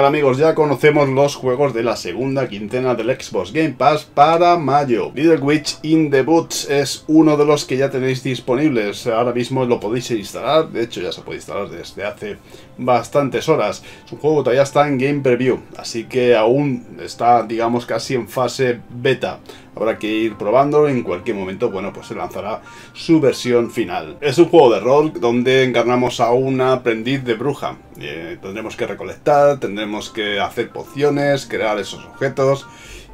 amigos? Ya conocemos los juegos de la segunda quincena del Xbox Game Pass para mayo. Little Witch in the Boots es uno de los que ya tenéis disponibles. Ahora mismo lo podéis instalar, de hecho ya se puede instalar desde hace bastantes horas. Su juego todavía está en Game Preview, así que aún está digamos casi en fase beta. Habrá que ir probándolo en cualquier momento, bueno, pues se lanzará su versión final. Es un juego de rol donde encarnamos a una aprendiz de bruja. Eh, tendremos que recolectar, tendremos que hacer pociones, crear esos objetos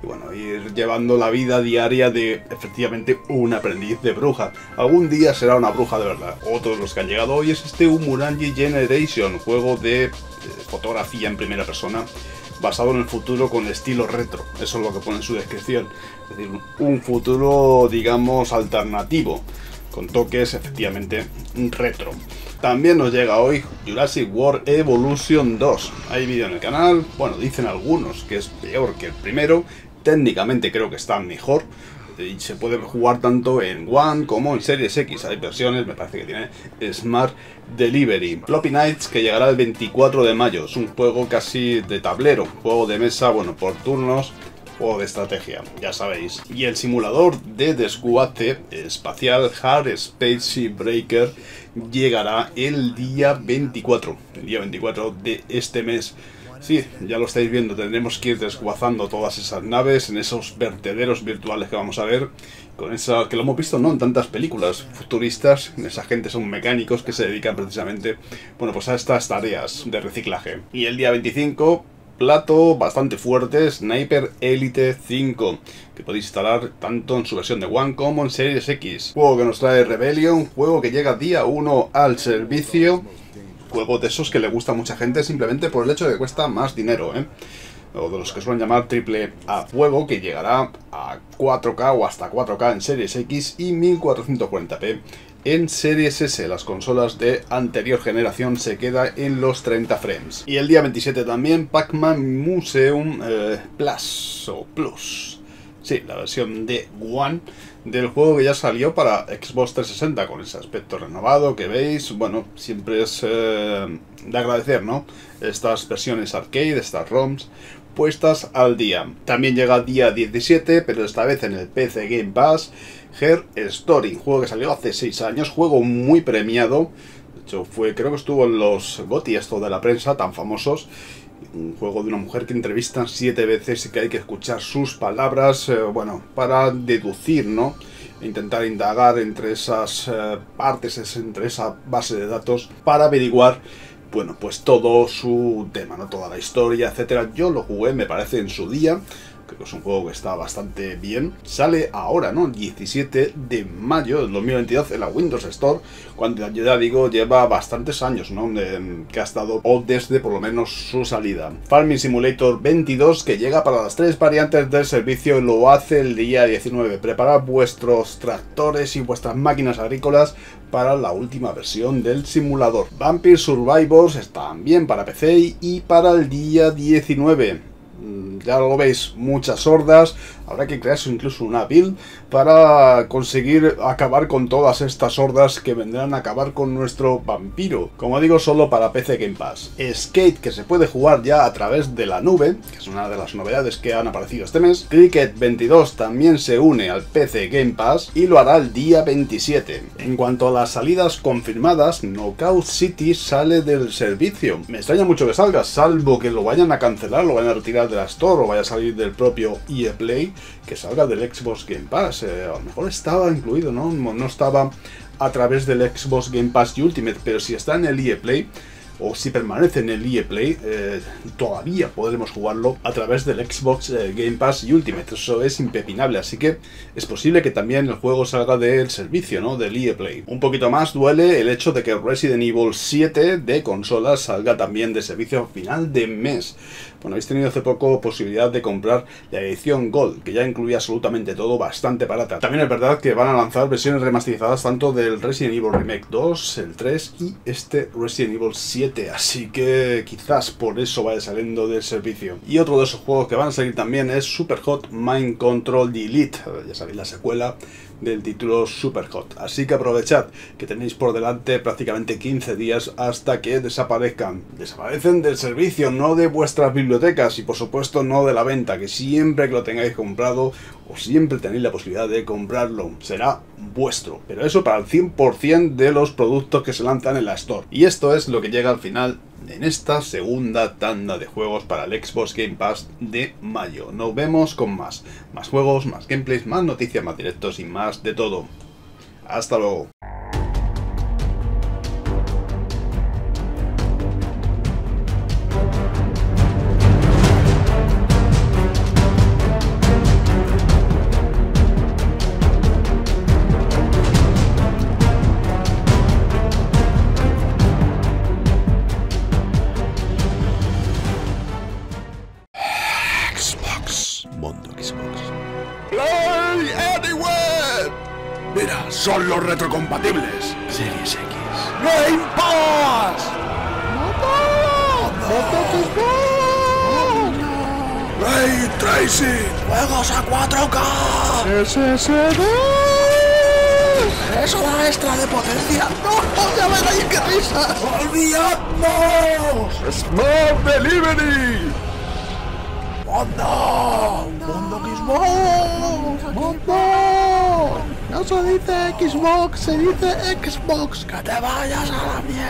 y bueno, ir llevando la vida diaria de efectivamente un aprendiz de bruja. Algún día será una bruja de verdad. Otros los que han llegado hoy es este Umurangi Generation, juego de eh, fotografía en primera persona basado en el futuro con estilo retro. Eso es lo que pone en su descripción. Es decir, un futuro, digamos, alternativo, con toques efectivamente retro. También nos llega hoy Jurassic World Evolution 2. Hay vídeo en el canal, bueno, dicen algunos que es peor que el primero, técnicamente creo que está mejor, y se puede jugar tanto en One como en Series X. Hay versiones, me parece que tiene Smart Delivery. Floppy Nights que llegará el 24 de mayo. Es un juego casi de tablero, juego de mesa, bueno, por turnos, juego de estrategia, ya sabéis. Y el simulador de desguace espacial Hard Space Breaker llegará el día 24, el día 24 de este mes. Sí, ya lo estáis viendo, tendremos que ir desguazando todas esas naves en esos vertederos virtuales que vamos a ver, con esa que lo hemos visto no en tantas películas futuristas, esa gente son mecánicos que se dedican precisamente, bueno, pues a estas tareas de reciclaje. Y el día 25 plato bastante fuerte, Sniper Elite 5, que podéis instalar tanto en su versión de One como en Series X. Juego que nos trae Rebellion, juego que llega día 1 al servicio, juego de esos que le gusta a mucha gente simplemente por el hecho de que cuesta más dinero, ¿eh? o de los que suelen llamar triple A juego que llegará a 4K o hasta 4K en Series X y 1440p en Series S. Las consolas de anterior generación se queda en los 30 frames. Y el día 27 también Pac-Man Museum eh, Plus o Plus. Sí, la versión de One del juego que ya salió para Xbox 360 con ese aspecto renovado que veis. Bueno, siempre es eh, de agradecer, ¿no? Estas versiones arcade, estas ROMs puestas al día. También llega día 17, pero esta vez en el PC Game Pass, Her Story, juego que salió hace 6 años, juego muy premiado. De hecho, fue, creo que estuvo en los GOTY, esto de la prensa, tan famosos un juego de una mujer que entrevistan siete veces y que hay que escuchar sus palabras, eh, bueno, para deducir, ¿no? Intentar indagar entre esas eh, partes, entre esa base de datos, para averiguar, bueno, pues todo su tema, ¿no? Toda la historia, etcétera. Yo lo jugué, me parece, en su día que es un juego que está bastante bien. Sale ahora, ¿no? 17 de mayo del 2022 en la Windows Store, cuando ya digo, lleva bastantes años, ¿no? que ha estado o desde por lo menos su salida. Farming Simulator 22 que llega para las tres variantes del servicio lo hace el día 19. Preparad vuestros tractores y vuestras máquinas agrícolas para la última versión del simulador. Vampire Survivors también para PC y para el día 19 ya lo veis, muchas hordas, habrá que crearse incluso una build para conseguir acabar con todas estas hordas que vendrán a acabar con nuestro vampiro. Como digo, solo para PC Game Pass. Skate, que se puede jugar ya a través de la nube, que es una de las novedades que han aparecido este mes. Cricket 22 también se une al PC Game Pass y lo hará el día 27. En cuanto a las salidas confirmadas, Knockout City sale del servicio. Me extraña mucho que salga, salvo que lo vayan a cancelar, lo vayan a retirar de la Store o vaya a salir del propio EA Play, que salga del Xbox Game Pass. Eh, a lo mejor estaba incluido, ¿no? No estaba a través del Xbox Game Pass Ultimate, pero si está en el EA Play, o si permanece en el EA Play, eh, todavía podremos jugarlo a través del Xbox eh, Game Pass Ultimate. Eso es impepinable, así que es posible que también el juego salga del servicio, ¿no? Del EA Play. Un poquito más duele el hecho de que Resident Evil 7 de consolas salga también de servicio final de mes. Bueno, habéis tenido hace poco posibilidad de comprar la edición Gold, que ya incluía absolutamente todo, bastante barata. También es verdad que van a lanzar versiones remasterizadas tanto del Resident Evil Remake 2, el 3 y este Resident Evil 7, así que quizás por eso vaya saliendo del servicio. Y otro de esos juegos que van a salir también es Super Hot Mind Control Delete, ya sabéis la secuela del título Superhot. Así que aprovechad que tenéis por delante prácticamente 15 días hasta que desaparezcan. Desaparecen del servicio, no de vuestras bibliotecas y por supuesto no de la venta, que siempre que lo tengáis comprado o siempre tenéis la posibilidad de comprarlo, será vuestro. Pero eso para el 100% de los productos que se lanzan en la Store. Y esto es lo que llega al final en esta segunda tanda de juegos para el Xbox Game Pass de mayo. Nos vemos con más. Más juegos, más gameplays, más noticias, más directos y más de todo. Hasta luego. ¡Play Anywhere! Mira, son los retrocompatibles. Series X. Game Pass. Ray Tracing. Juegos a 4K. SSD. Eso da extra de potencia. No, no, ya veréis qué risa. ¡Olvidadnos! Smart Delivery. ¡Mundo! ¡Mundo Xbox! ¡Mundo! No se dice Xbox, se dice Xbox. ¡Que te vayas a la mierda!